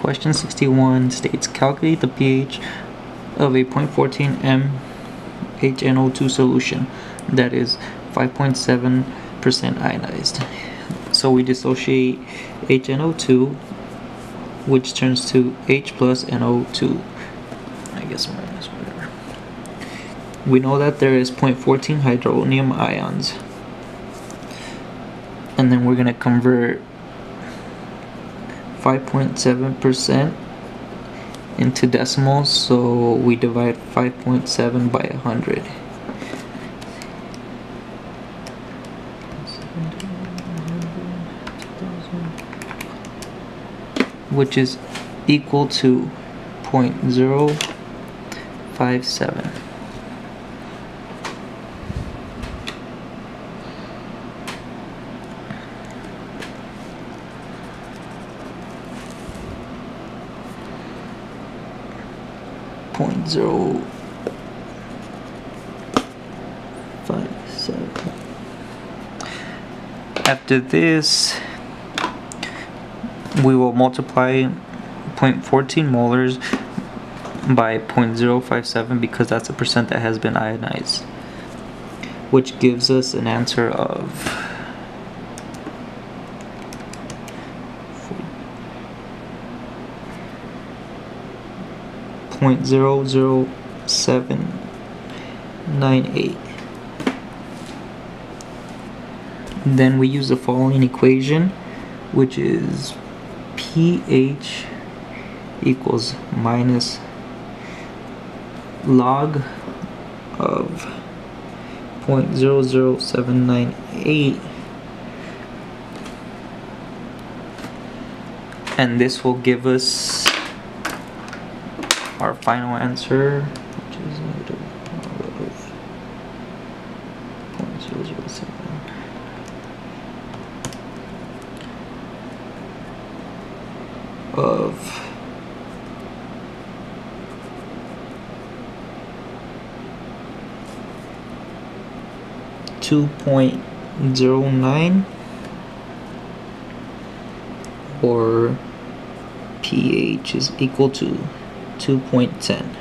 Question 61 states calculate the pH of a 0.14 m HNO2 solution that is 5.7% ionized. So we dissociate HNO2 which turns to H plus NO2 I guess minus whatever. We know that there is 0.14 hydronium ions and then we're gonna convert 5.7% into decimals so we divide 5.7 by 100 which is equal to 0.057 point zero five seven. After this, we will multiply 0.14 molars by 0.057 because that's a percent that has been ionized, which gives us an answer of point zero zero seven nine eight. Then we use the following equation, which is pH equals minus log of 0.00798 and this will give us our final answer which is negative log of 0.007 of two point zero nine or pH is equal to two point ten.